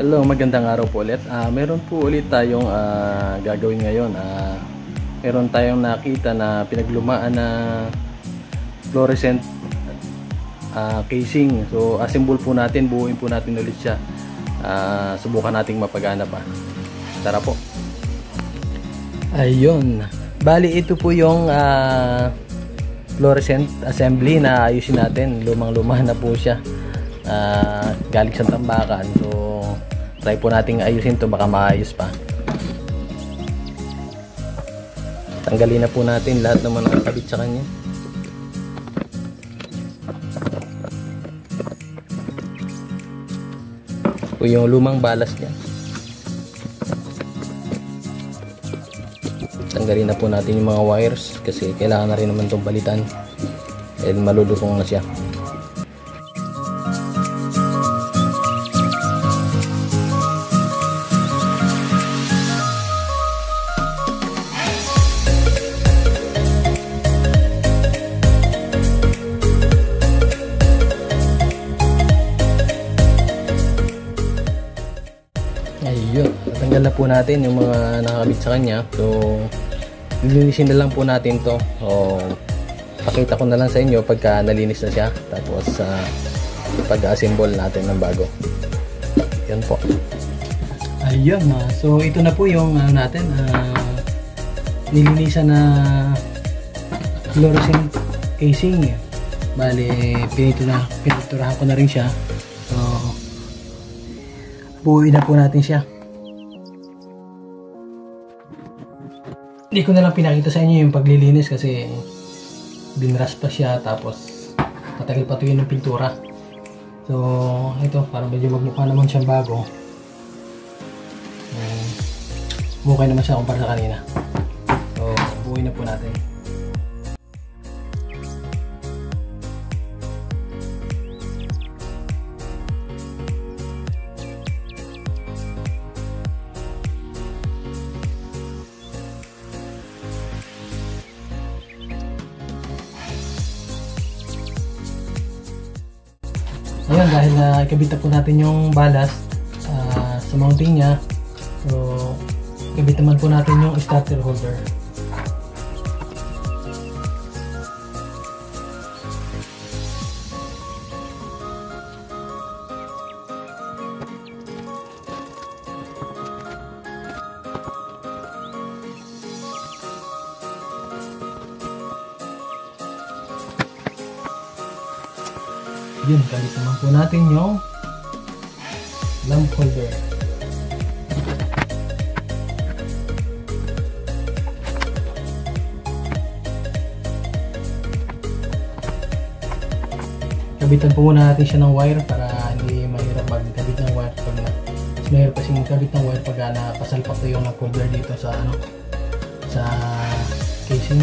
Hello, magandang araw po ulit. Ah, meron po ulit tayong ah, gagawin ngayon. Ah, meron tayong nakita na pinaglumaan na fluorescent ah, casing. So, assemble po natin, buuin po natin ulit siya. Ah, subukan nating mapagana pa. Tara po. Ayun. Bali, ito po yung ah, fluorescent assembly na ayusin natin. Lumang-luma na po siya. Ah, galing sa tambakan. So, try po nating ayusin to baka maayos pa. Tanggalin na po natin lahat ng mga nakakabit sa kanya. Po yung lumang balas niya. Tanggalin na po natin yung mga wires kasi kailangan na rin naman itong balitan. Dahil malulutong na siya. Natin yung mga nakakabit sa kanya. So, lilinisin na lang po natin to. O, pakita ko na lang sa inyo pagka nalinis na siya. Tapos, uh, pag-assemble natin ng bago. Yan po. Ayun, uh, so ito na po yung ano natin. Uh, nilinisan na fluorescent casing. Bali, pinito na, piniturahan ko na rin siya. So, buuin na po natin siya. Hindi ko na lang pinakita sa inyo yung paglilinis kasi binras pa siya tapos matagal pa ito yung pintura. So, ito, parang medyo magmukha naman siyang bago. Um, mukha naman siya kumpara sa kanina. So, buuin na po natin. Ayun, dahil na uh, ikabit po natin yung balas uh, sa mounting niya. So, ikabit naman po natin yung starter holder. Yun, galit naman po natin yung lamp holder. Kabitan po muna natin siya ng wire para hindi mahirap magkabit ng wire pag na mas mahirap kasi magkabit ng wire pag napasalpak na yung lamp holder dito sa ano sa casing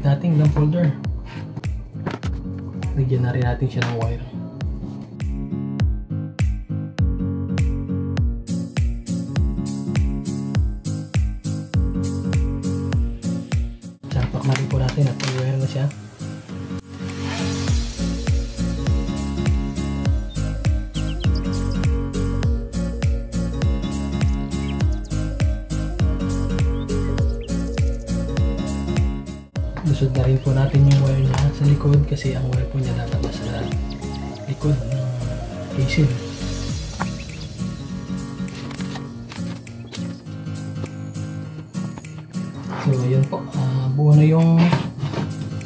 kabit natin ng folder. Lagyan na rin natin siya ng wire. Sapak na rin po natin at wire na siya. Rin po natin yung wire niya sa likod kasi ang wire po niya lalabas sa likod ng casing. So yun po, uh, buo na yung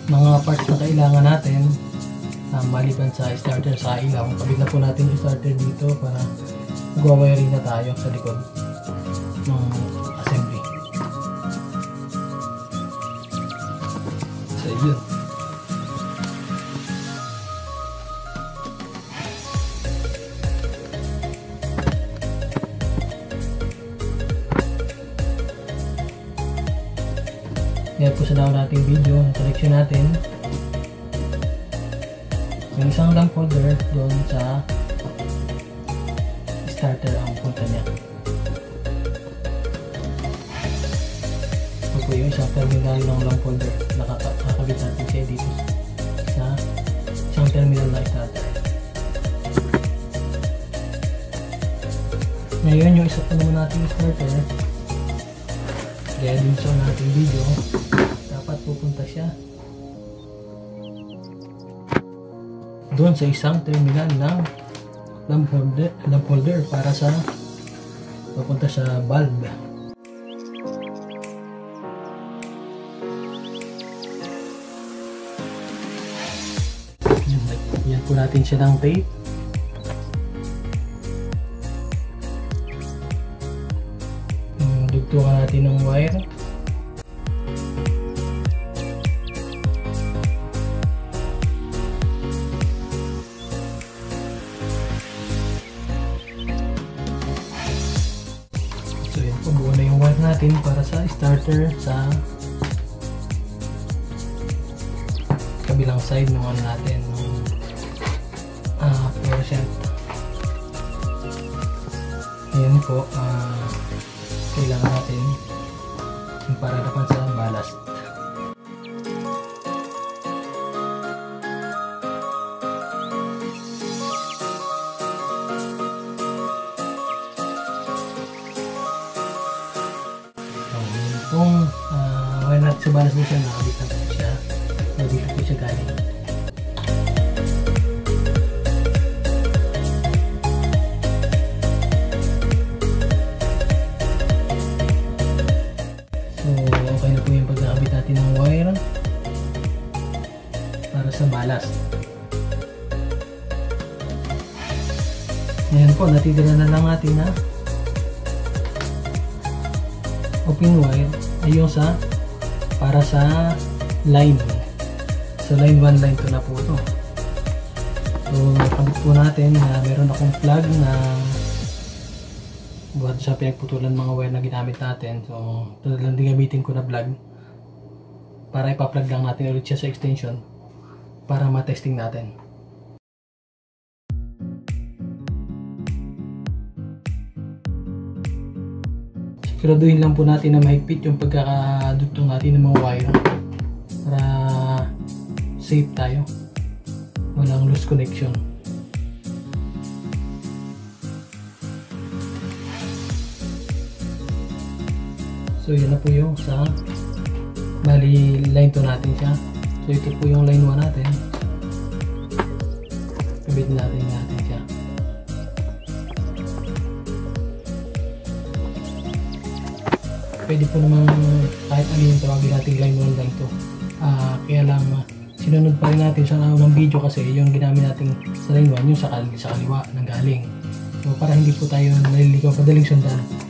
mga parts na kailangan natin uh, maliban sa starter sa ilaw. Kabit na po natin yung starter dito para magwa-wiring na tayo sa likod ng. So yun. Yan po sa daw nating video, selection natin. Yung isang lamp holder doon sa starter ang punta niya. Yung isang terminal ng lamp holder. Nakakabit natin siya dito sa isang terminal na starter. Ngayon yung isa pa naman natin starter kaya din sa nating video dapat pupunta siya doon sa isang terminal ng lamp holder, lamp holder para sa pupunta sa bulb natin siya ng tape. Dugtungan natin ng wire. So yun po buo na yung wire natin para sa starter sa kabilang side ng ano natin yung pararapan sa ballast so, uh, wala natin sa ballast mo siya nakabit natin ng wire para sa ballast. Ngayon po, natitira na lang natin na open wire ay yung sa para sa line. So line 1, line 2 na po ito. So kabit po natin na meron akong plug na buhat sa pinagputulan mga wire na ginamit natin. So ito lang din gamitin ko na plug para ipa-plug lang natin ulit siya sa extension para ma-testing natin. Siguraduhin lang po natin na mahigpit yung pagkakadugtong natin ng mga wire para safe tayo. Walang loose connection. So yun na po yung sa Bali, line 2 natin siya. So, ito po yung line 1 natin. Kabit natin natin siya. Pwede po naman kahit ano yung tawagin natin line 1, line 2. Uh, kaya lang, uh, sinunod pa rin natin sa unang video kasi yung ginamit natin sa line 1, yung sa, kal sa kaliwa nang galing. So, para hindi po tayo naliligaw padaling sundan.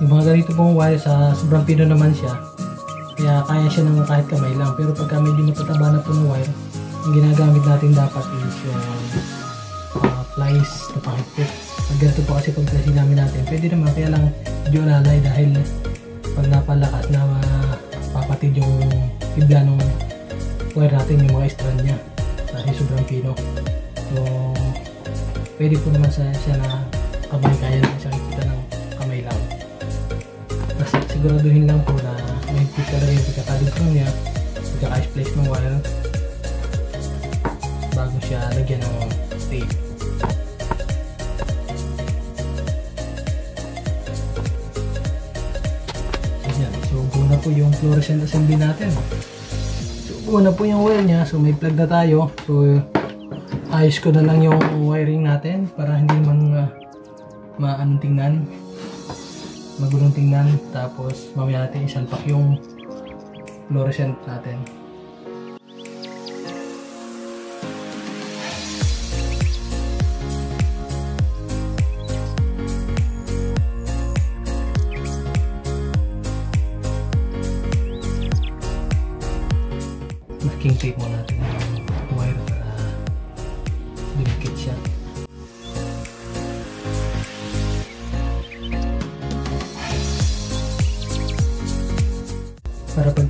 Yung mga ganito pong wire sa sobrang pino naman siya. Kaya kaya siya ng kahit kamay lang. Pero pagka medyo matataba na po ng wire, yung ginagamit natin dapat is yung uh, plies na panghigpit. Pag ganito po kasi pag namin natin, pwede naman kaya lang medyo alalay dahil pag napalakas na uh, papatid yung tibla ng wire natin yung mga strand niya dahil sobrang pino. So, pwede po naman sa siya na kamay kaya naman siya kita ng kamay lang siguraduhin lang po na may fit talaga yung pagkakadugtong niya pagkaka-splice ng wire bago siya lagyan ng tape. Ayan, so na po yung fluorescent assembly natin. So na po yung wire niya so may plug na tayo. So ayos ko na lang yung wiring natin para hindi man uh, maanong tingnan magulong tingnan tapos mamaya natin isalpak yung fluorescent natin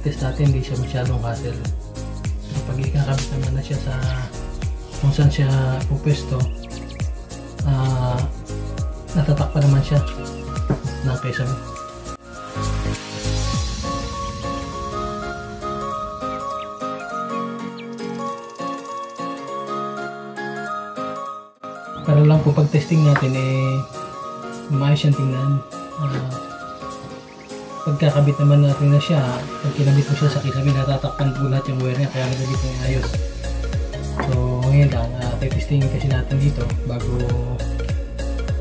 pag-test natin hindi siya masyadong hassle. So pag ikakabit naman na siya sa kung saan siya pupwesto uh, natatak pa naman siya ng kesame para lang po pag testing natin eh maayos siyang tingnan. Uh, pagkakabit naman natin na siya pag kinabit mo siya sa kisame natatakpan po lahat yung wire niya kaya nagabit niya ayos. So ngayon lang uh, testingin kasi natin dito bago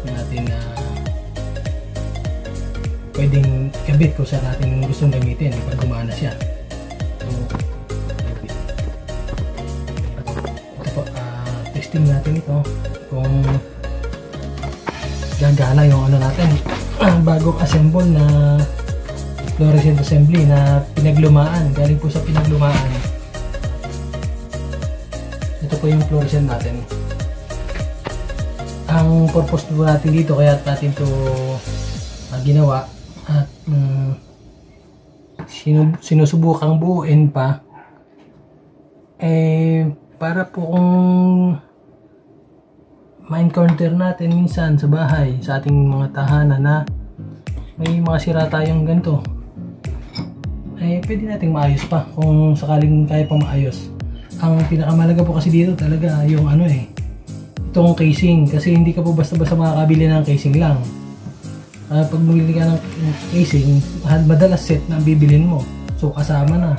natin na uh, pwedeng kabit kung saan natin gustong gamitin pag gumana siya. So ito po uh, testing natin ito kung gagana yung ano natin bagong assemble na fluorescent assembly na pinaglumaan galing po sa pinaglumaan. Ito po yung fluorescent natin. Ang purpose po natin dito kaya natin to uh, ginawa at um, sinu sinusubukang buuin pa. Eh para po kung ma-encounter natin minsan sa bahay, sa ating mga tahanan na may mga sira tayong ganito. Eh, pwede nating maayos pa kung sakaling kaya pa maayos. Ang pinakamalaga po kasi dito talaga yung ano eh, itong casing. Kasi hindi ka po basta-basta makakabili ng casing lang. Uh, pag bumili ka ng casing, madalas set na bibilin mo. So kasama na.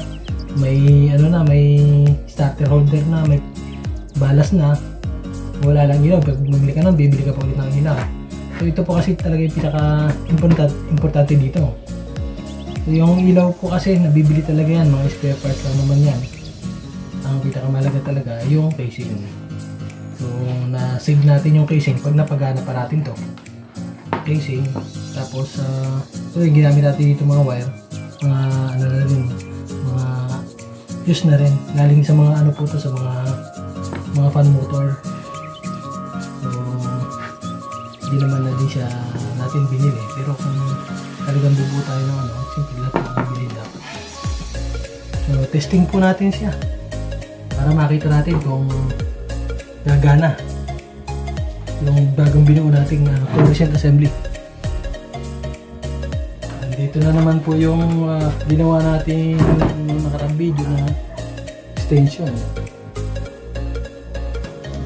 May ano na, may starter holder na, may balas na wala lang ilaw. Pag bumili ka nun, bibili ka pa ulit ng ilaw. So ito po kasi talaga yung pinaka important, importante dito. So yung ilaw po kasi nabibili talaga yan, mga spare parts lang naman yan. Ang pinakamalaga talaga yung casing. So na-save natin yung casing pag napagana pa natin to. Casing. Tapos uh, so yung ginamit natin dito mga wire, mga ano na rin, mga use na rin. Galing sa mga ano po to sa mga mga fan motor hindi naman na din siya natin binili. Pero kung talagang bubuo tayo ng ano, simple lang po bibili dapat. So, testing po natin siya. Para makita natin kung gagana yung bagong binuo nating uh, fluorescent assembly. Dito na naman po yung uh, ginawa natin nakarang video na extension.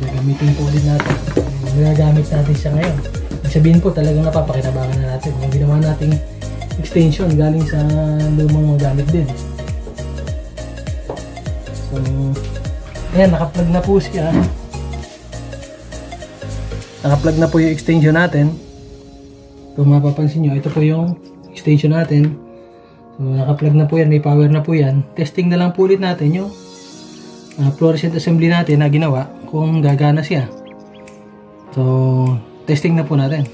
Gagamitin po ulit natin. Ginagamit natin siya ngayon sabihin po talagang napapakinabangan na natin. Yung ginawa nating extension galing sa lumang gamit din. So ayan nakaplug na po siya. Nakaplug na po yung extension natin. Kung mapapansin nyo ito po yung extension natin. So nakaplug na po yan may power na po yan. Testing na lang po ulit natin yung uh, fluorescent assembly natin na ginawa kung gagana siya. So testing na po natin.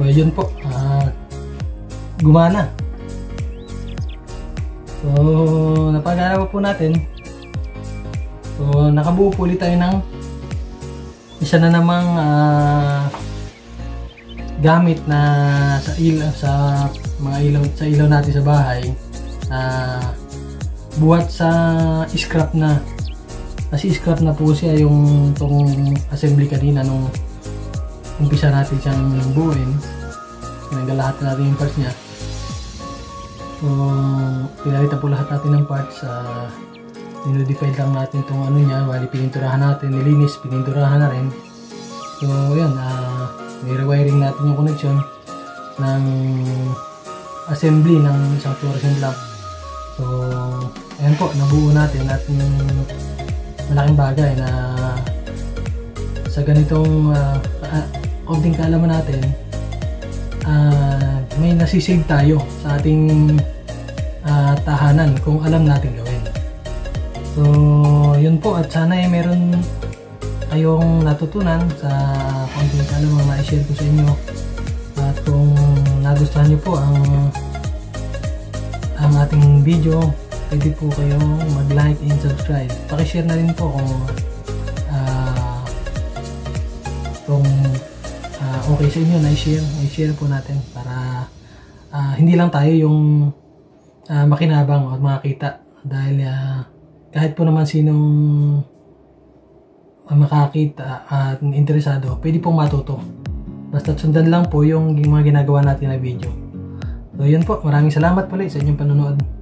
O yun po, uh, gumana. So, napag-araw po natin. So, nakabuo po ulit tayo ng isa na namang uh, gamit na sa ilaw sa mga ilaw sa ilaw natin sa bahay. Uh, buhat sa scrap na kasi scrap na po siya yung tong assembly kanina nung umpisa natin siyang buuin pinagalahat natin yung parts niya. So pinalitan po lahat natin ng parts uh, dinodify lang natin itong ano niya. Bali pininturahan natin nilinis pininturahan na rin. So yun uh, may rewiring natin yung connection ng assembly ng isang fluorescent lamp So, ayan po, nabuo natin at yung malaking bagay na sa ganitong uh, uh, kaalaman natin uh, may nasisave tayo sa ating uh, tahanan kung alam natin gawin. So, yun po at sana ay eh, meron kayong natutunan sa konting kaalaman na i-share ko sa inyo at kung nagustuhan nyo po ang ang ating video, pwede po kayong mag-like and subscribe. Pakishare na rin po kung uh, kung ah, okay sa inyo na i-share, i-share po natin para ah, hindi lang tayo yung ah, makinabang o makakita dahil ah, kahit po naman sinong makakita at interesado, pwede pong matuto. Basta sundan lang po yung mga ginagawa natin na video. So yun po, maraming salamat pala sa inyong panonood.